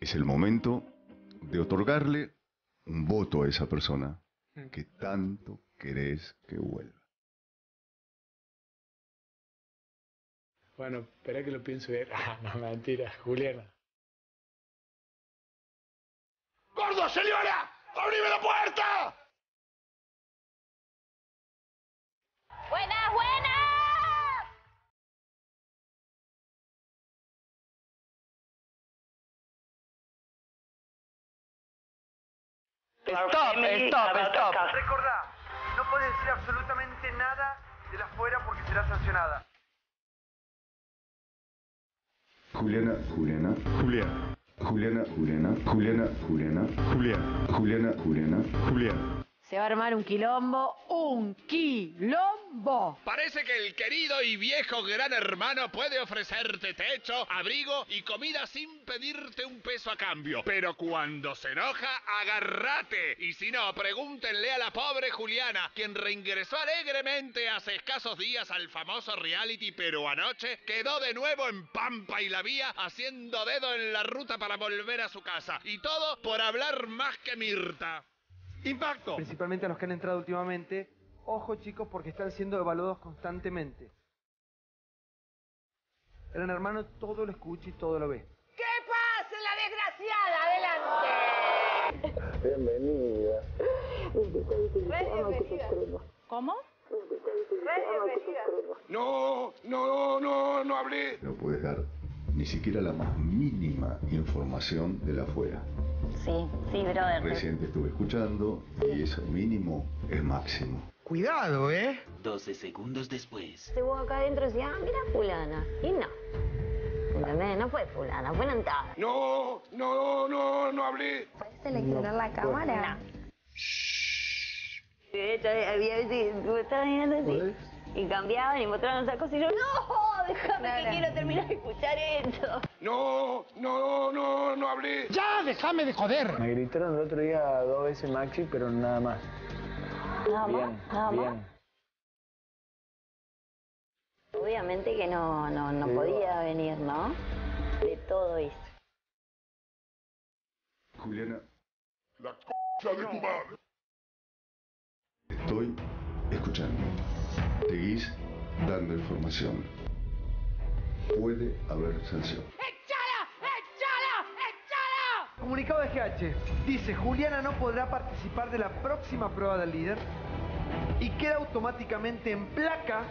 Es el momento de otorgarle un voto a esa persona que tanto querés que vuelva. Bueno, espera que lo pienso bien. Ah, no, mentira, Juliana. ¡Gordo, señora! Stop, stop, stop. Recordá, no puedes decir absolutamente nada de la afuera porque será sancionada. Juliana, Juliana, Juliana. Juliana, Juliana, Juliana, Juliana, Juliana, Juliana, Juliana, Juliana. Se va a armar un quilombo, un quilombo. Parece que el querido y viejo gran hermano puede ofrecerte techo, abrigo y comida sin pedirte un peso a cambio. Pero cuando se enoja, agárrate. Y si no, pregúntenle a la pobre Juliana, quien reingresó alegremente hace escasos días al famoso reality, pero anoche quedó de nuevo en Pampa y la Vía haciendo dedo en la ruta para volver a su casa. Y todo por hablar más que Mirta. Impacto. Principalmente a los que han entrado últimamente. Ojo chicos porque están siendo evaluados constantemente. El hermano todo lo escucha y todo lo ve. ¡Que pase la desgraciada! ¡Adelante! Bienvenida. ¿Cómo? No, no, no, no hablé. No puedes dar ni siquiera la más mínima información de la afuera. Sí, sí, brother. Recién te estuve escuchando y eso mínimo es máximo. Cuidado, ¿eh? 12 segundos después. Se vos acá adentro decía, ah, mira fulana. Y no. ¿Entendés? No fue fulana, fue Nantada. No, no, no, no hablé. ¿Puedes seleccionar la cámara? De hecho, había veces que tú estabas mirando así. Y cambiaban y mostraban otra cosa y yo, no, déjame que quiero terminar de escuchar esto. No, no, no, no hablé. ¡Ya, déjame de joder! Me gritaron el otro día dos veces Maxi, pero nada más. Nada Bien, más, nada más. Obviamente que no, no, no Sí. podía venir, ¿no? De todo esto. Juliana, La c*** de tu madre. estoy escuchando. Seguís dando información. Puede haber sanción. Comunicado de GH. Dice, Juliana no podrá participar de la próxima prueba del líder y queda automáticamente en placa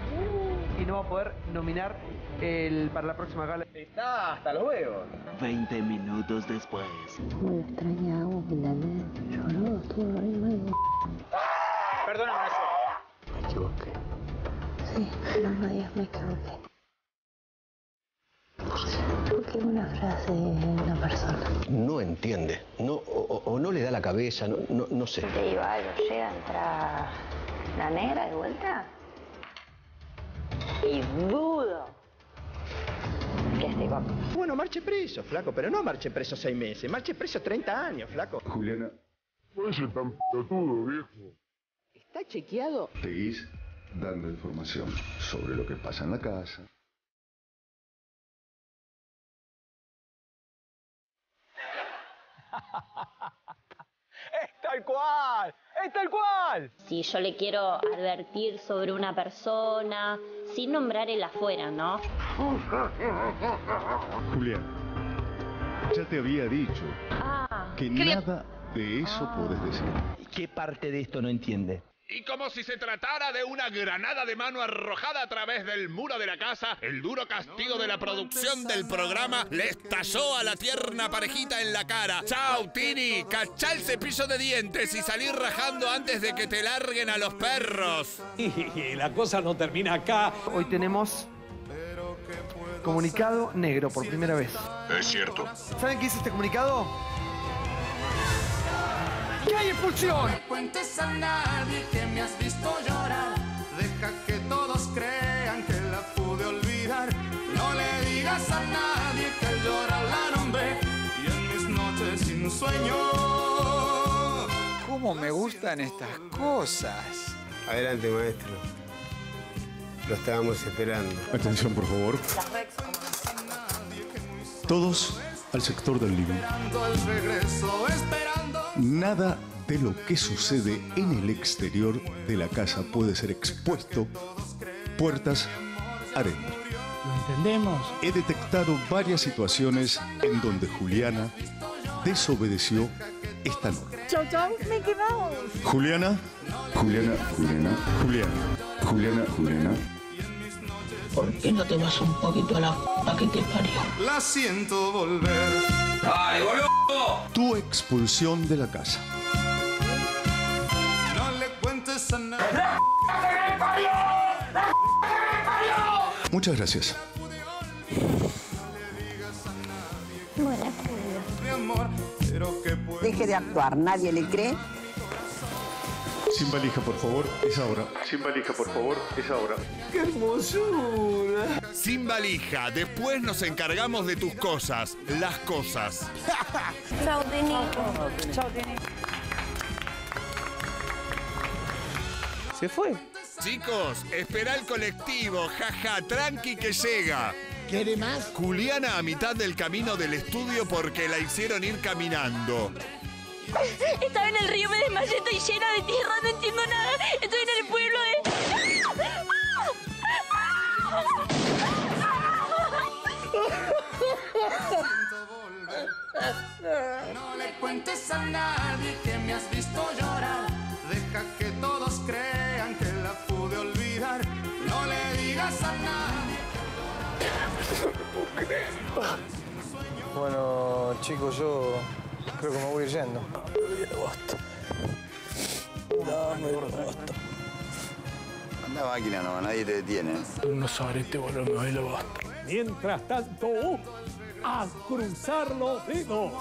y no va a poder nominar el, para la próxima gala. Está hasta los huevos. 20 minutos después. Me extrañaba, Lloró, estuvo ahí medio. Perdóname eso. Me equivoqué. Sí, no me digas, me equivoqué. Porque una frase de una persona. No entiende, no, o, no le da la cabeza, no, no, no sé. Te digo algo, llega a entrar la negra de vuelta. Y dudo que esté con. Bueno, marche preso, flaco, pero no marche preso seis meses, marche preso 30 años, flaco. Juliana, Puede ser tan pelotudo, viejo. ¿Está chequeado? seguís dando información sobre lo que pasa en la casa. ¡Es tal cual! ¡Es tal cual! Si yo le quiero advertir sobre una persona, sin nombrar el afuera, ¿no? Juliana, ya te había dicho Ah, que nada de eso podés decir. ¿Qué parte de esto no entiende? Y como si se tratara de una granada de mano arrojada a través del muro de la casa, el duro castigo de la producción del programa le estalló a la tierna parejita en la cara. ¡Chao, Tini! ¡Cachá el cepillo de dientes y salir rajando antes de que te larguen a los perros! Y la cosa no termina acá. Hoy tenemos comunicado negro por primera vez. Es cierto. ¿Saben qué dice este comunicado? ¡Que hay expulsión! cuentes a nadie que me has visto llorar. Deja que todos crean que la pude olvidar. No le digas a nadie que llora la nombré. Y en mis noches sin sueño. ¿Cómo me gustan estas cosas? Adelante, maestro. Lo estábamos esperando. Atención, por favor. Todos al sector del living. Nada de lo que sucede en el exterior de la casa puede ser expuesto puertas adentro. ¿Lo entendemos? He detectado varias situaciones en donde Juliana desobedeció esta norma. Chau, chau, Mickey Mouse. Juliana, Juliana, Juliana, Juliana, Juliana, Juliana. ¿Por qué no te vas un poquito a la p que te parió? La siento volver. ¡Ay, boludo! Tu expulsión de la casa. No le cuentes a nadie. Muchas gracias. Mi amor, pero que puedo. Deje de actuar, nadie le cree. Sin valija, por favor, es ahora. Sin valija, por favor, es ahora. ¡Qué hermosura! Sin valija, después nos encargamos de tus cosas, las cosas. Chao, Tini. Chau, Tini. Se fue. Chicos, espera el colectivo, jaja, tranqui que llega. ¿Quiere más? Juliana a mitad del camino del estudio porque la hicieron ir caminando. Estaba en el río, me desmayé, estoy llena de tierra, no entiendo nada. Estoy en el pueblo de... No le cuentes a nadie que me has visto llorar. Deja que todos crean que la pude olvidar. No le digas a nadie. Bueno, chicos, yo creo que me voy a ir yendo. Anda máquina no, nadie te detiene. No sabré este boludo me voy a lo basta. Mientras tanto, a cruzar los dedos.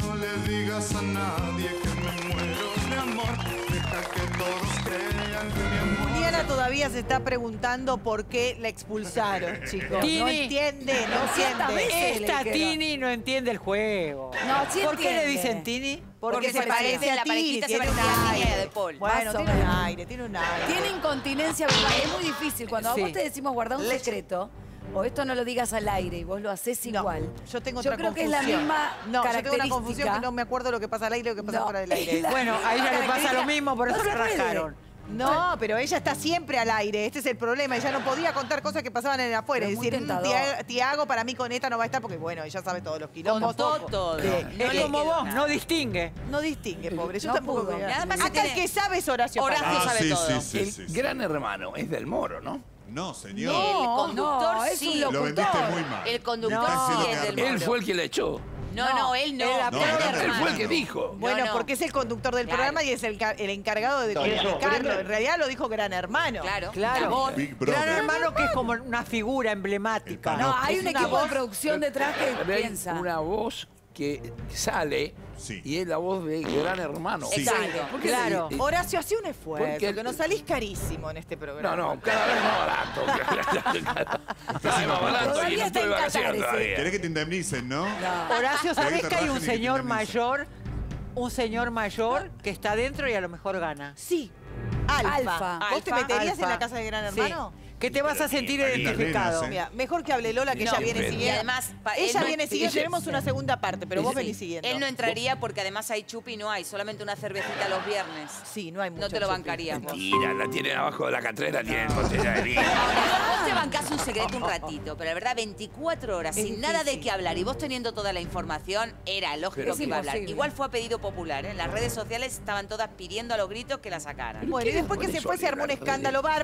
No le digas a nadie que me muero de amor. Deja que todos crean que mi amor. Juliana todavía se está preguntando por qué la expulsaron, chicos. No entiende, no entiende. Esta Tini no entiende el juego. No, sí ¿Por qué le dicen Tini? Porque, Porque se se parece parece, a la Tini, parejita se parece a Tini aire. de Paul. Bueno, tiene un aire, tiene un aire. Tiene incontinencia verbal. Es muy difícil. Cuando a vos te decimos guardar un secreto, o esto no lo digas al aire y vos lo haces igual. Yo tengo Yo otra creo que es la misma No, yo tengo una característica. confusión que no me acuerdo lo que pasa al aire y lo que pasa No, fuera del aire. Bueno, a ella le pasa lo mismo, por eso No se rajaron. No, pero ella está siempre al aire. Este es el problema. Ella no podía contar cosas que pasaban en el afuera. Es es decir. Tia- Tiago para mí con esta no va a estar porque, bueno, ella sabe todos los quilombos. Contó todo. todo. De- Es como vos, no distingue. No distingue, pobre. Yo No tampoco. se Acá el que sabe es Horacio. Horacio sabe todo. El gran hermano es del Moro, ¿no? No, señor. el conductor no, es sí. locutor. Lo vendiste muy mal. El conductor sí es del. Él fue el que le echó. No, no, él no. Él No, fue el que dijo. Bueno, no. porque es el conductor del Claro. programa y es el, ca- el encargado de comunicarlo. En realidad lo dijo Gran Hermano. Claro. Claro. La voz. Big Gran hermano que es como una figura emblemática. No, hay Es un una equipo voz- de producción detrás que piensa. una voz que sale Sí. y es la voz de gran hermano. Sí. Exacto. ¿Por qué Claro. le- Horacio, hacía un esfuerzo, Porque- que nos salís carísimo en este No, programa. no, cada vez más barato. cada vez más barato y no está estoy vacaciones todavía. ¿Querés que te indemnicen, no? Horacio, ¿sabés que hay un señor mayor? Un señor mayor que está dentro y a lo mejor gana. Sí. Alfa. Alfa. ¿Vos te Alfa. meterías en la casa de Gran Sí. Que te vas a sentir identificado. ¿eh? Mira, mejor que hable Lola, que No. ella viene Y siguiendo. Y además, ella no- viene siguiendo. Tenemos una segunda parte, pero vos venís siguiendo. Él no entraría porque además hay chupi y no hay, solamente una cervecita los viernes. Sí, no hay mucho No te lo bancarías vos. Mentira, la tienen abajo de la catrera, tienen botella de vino. Vos te bancás un secreto un ratito, pero la verdad, 24 horas sin nada de qué hablar y vos teniendo toda la información, era lógico Pero que iba a hablar. Igual fue a pedido popular, ¿eh? Las redes sociales estaban todas pidiendo a los gritos que la sacaran. Bueno, y después que se fue se armó un escándalo bárbaro.